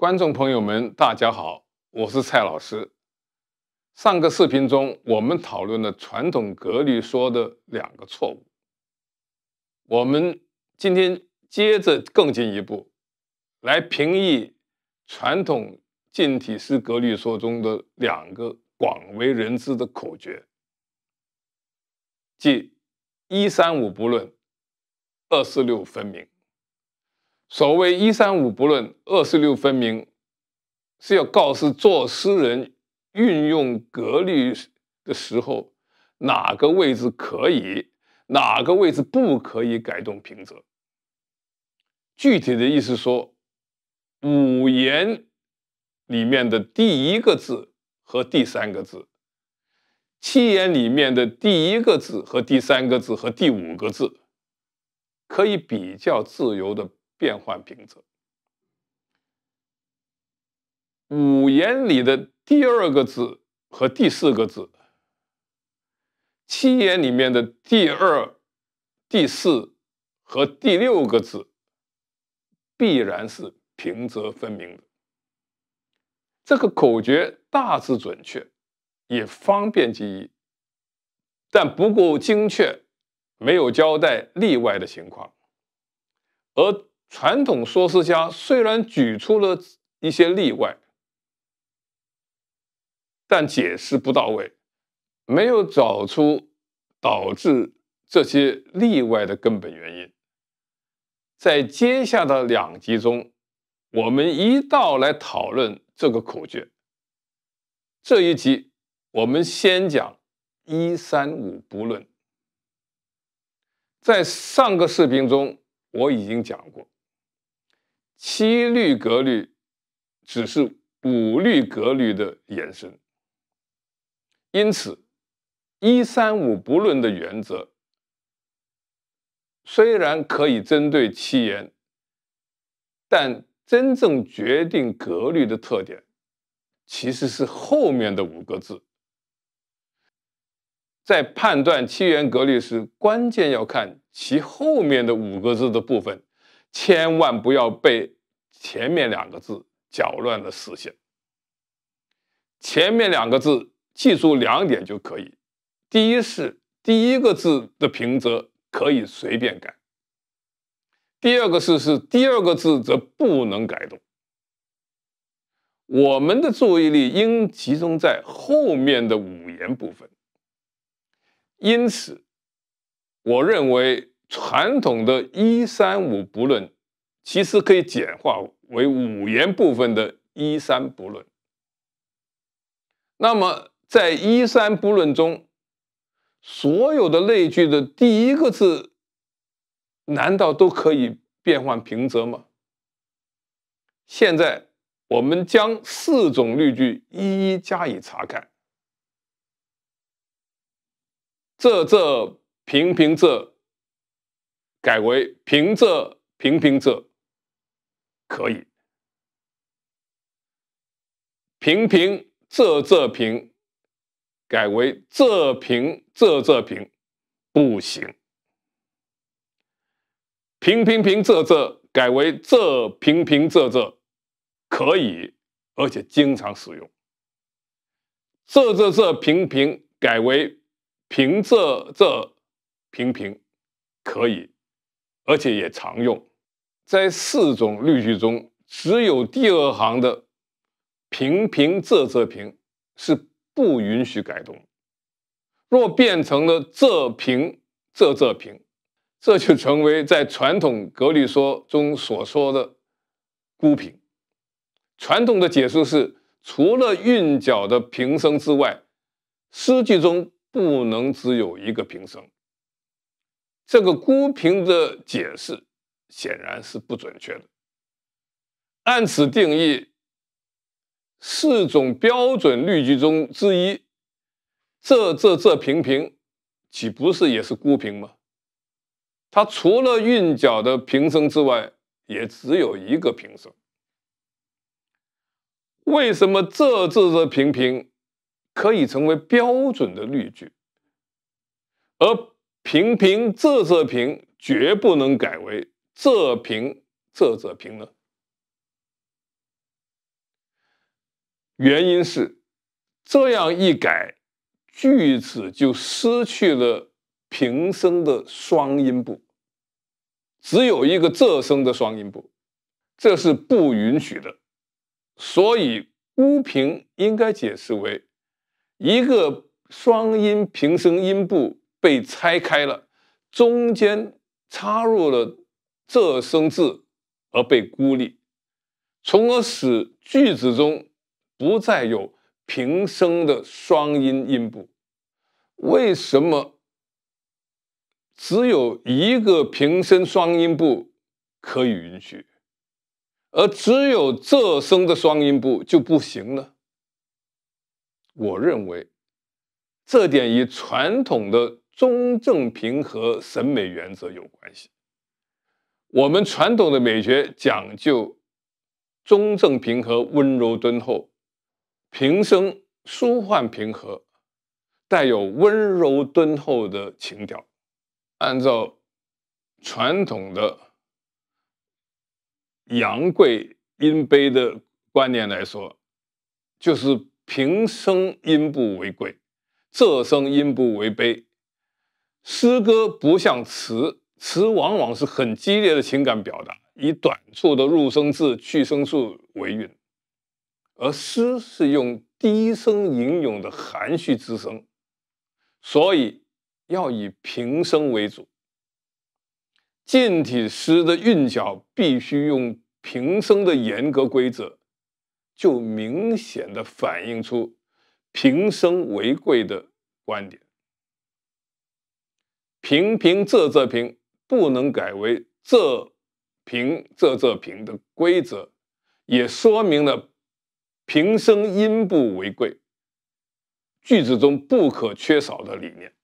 观众朋友们，大家好，我是蔡老师。上个视频中，我们讨论了传统格律说的两个错误。我们今天接着更进一步，来评议传统近体诗格律说中的两个广为人知的口诀，即一三五不论，二四六分明。所谓一三五不论，二四六分明，是要告诉作诗人运用格律的时候，哪个位置可以，哪个位置不可以改动平仄。具体的意思说，五言里面的第一个字和第三个字，七言里面的第一个字和第三个字和第五个字，可以比较自由的。变换平仄，五言里的第二个字和第四个字，七言里面的第二、第四和第六个字，必然是平仄分明的。这个口诀大致准确，也方便记忆，但不够精确，没有交代例外的情况，而。传统说诗家虽然举出了一些例外，但解释不到位，没有找出导致这些例外的根本原因。在接下的两集中，我们一道来讨论这个口诀。这一集我们先讲一三五不论。在上个视频中我已经讲过。七律格律只是五律格律的延伸，因此一三五不论的原则虽然可以针对七言，但真正决定格律的特点其实是后面的五个字。在判断七言格律时，关键要看其后面的五个字的部分。千万不要被前面两个字搅乱了视线。前面两个字记住两点就可以：第一是第一个字的平仄可以随便改；第二个是是第二个字则不能改动。我们的注意力应集中在后面的五言部分。因此，我认为。传统的一三五不论，其实可以简化为五言部分的一三不论。那么，在一三不论中，所有的类句的第一个字，难道都可以变换平仄吗？现在，我们将四种例句一一加以查看。这这平平仄。改为平仄平平仄，可以。平平仄仄平，改为仄平仄仄平，不行。平平平仄仄，改为仄平平仄仄，可以，而且经常使用。仄仄仄平平，改为平仄仄平平，可以。而且也常用，在四种律句中，只有第二行的平平仄仄平是不允许改动。若变成了仄平仄仄平，这就成为在传统格律说中所说的孤平。传统的解释是，除了韵脚的平声之外，诗句中不能只有一个平声。这个孤平的解释显然是不准确的。按此定义，四种标准律句中之一，这这这平平，岂不是也是孤平吗？它除了韵脚的平声之外，也只有一个平声。为什么这这这平平可以成为标准的律句，而？平平仄仄平绝不能改为仄平仄仄平呢？原因是这样一改，句子就失去了平声的双音部，只有一个仄声的双音部，这是不允许的。所以孤平应该解释为一个双音平声音部被拆开了，中间插入了仄声字而被孤立，从而使句子中不再有平声的双音音部。为什么只有一个平声双音部可以允许？而只有仄声的双音部就不行呢。我认为这点与传统的中正平和审美原则有关系。我们传统的美学讲究中正平和、温柔敦厚，平声舒缓平和，带有温柔敦厚的情调。按照传统的。阳贵阴卑的观念来说，就是平声音不为贵，仄声音不为卑。诗歌不像词，词往往是很激烈的情感表达，以短促的入声字、去声数为韵；而诗是用低声吟咏的含蓄之声，所以要以平声为主。近体诗的韵脚必须用平声的严格规则，就明显的反映出平声为贵的观点。平平仄仄平不能改为仄平仄仄平的规则，也说明了平声音部为贵，句子中不可缺少的理念。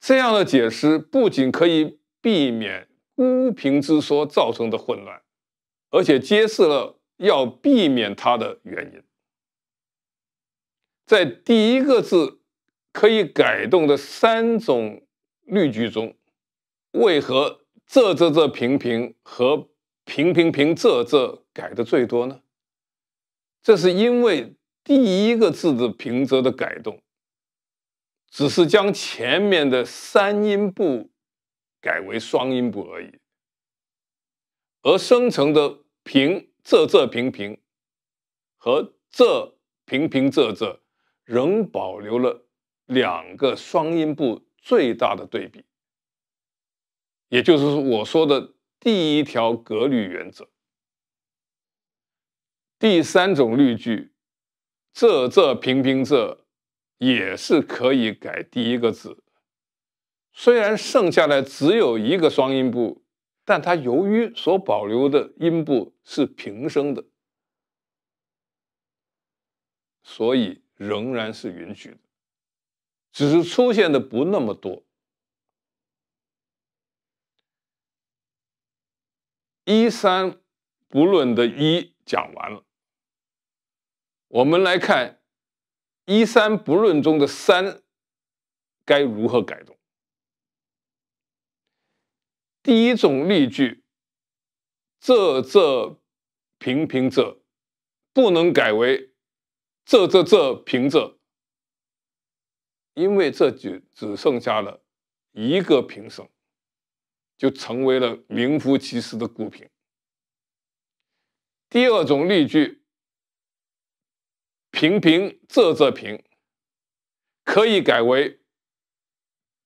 这样的解释不仅可以避免孤平之说造成的混乱，而且揭示了要避免它的原因。在第一个字可以改动的三种律句中，为何仄仄仄平平和平平平仄仄改的最多呢？这是因为第一个字的平仄的改动。只是将前面的三音部改为双音部而已，而生成的平仄仄平平和仄平平仄仄仍保留了两个双音部最大的对比，也就是我说的第一条格律原则。第三种律句，仄仄平平仄。也是可以改第一个字，虽然剩下来只有一个双音部，但它由于所保留的音部是平声的，所以仍然是允许的，只是出现的不那么多。一三不论的一讲完了，我们来看。一三不论中的三该如何改动？第一种例句，仄仄平平仄，不能改为仄仄仄平仄，因为这就只剩下了一个平声，就成为了名副其实的孤平。第二种例句。平平仄仄平，可以改为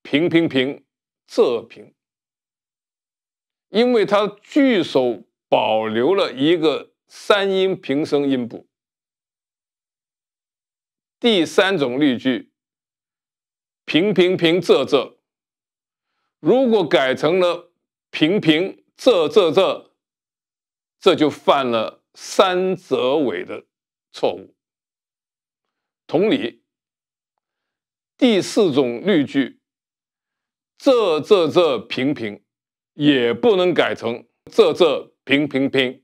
平平平仄平，因为它句首保留了一个三音平声音部。第三种例句，平平平仄仄，如果改成了平平仄仄仄，这就犯了三则尾的错误。同理，第四种律句，仄仄仄平平，也不能改成仄仄平平平。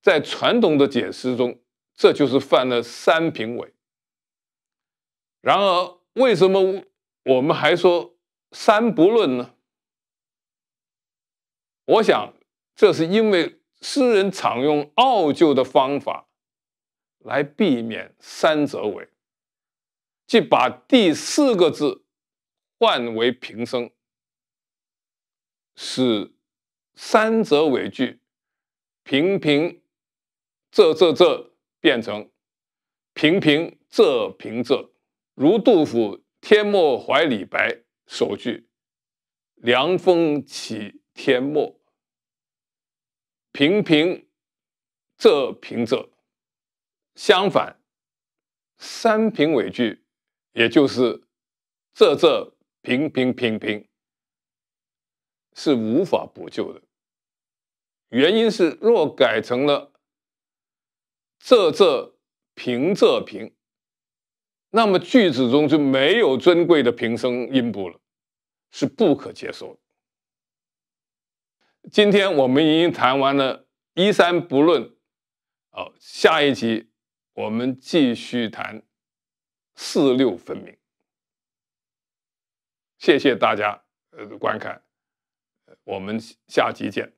在传统的解释中，这就是犯了三平尾。然而，为什么我们还说三不论呢？我想，这是因为诗人常用拗就的方法来避免三者尾，即把第四个字换为平声，使三者尾句平平仄仄仄变成平平仄平仄，如杜甫“天末怀李白”首句“凉风起天末”，平平仄平仄。相反，三平尾句，也就是仄仄平平平平，是无法补救的。原因是，若改成了仄仄平仄平，那么句子中就没有尊贵的平声音部了，是不可接受的。今天我们已经谈完了一三不论，好，下一集。我们继续谈四六分明。谢谢大家呃观看，我们下集见。